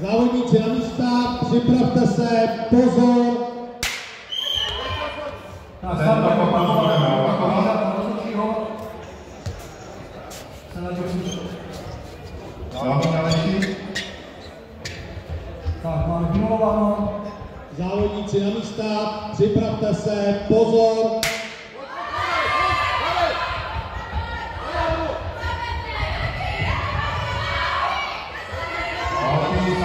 Závodníci na místa, připravte se, pozor. Tak. Tak, máme vynulováno. Závodníci na místa, připravte se, pozor.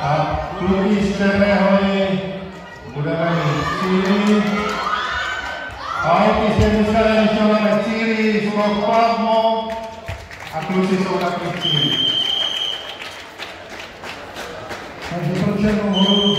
A kluky z Černé hory budeme mít cíly. A holky z Černické ještě máme cíly, skok plavmo a kluci jsou taky v cíli. Takže pro Černou horu